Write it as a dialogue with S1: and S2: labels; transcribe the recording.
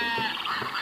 S1: Yeah.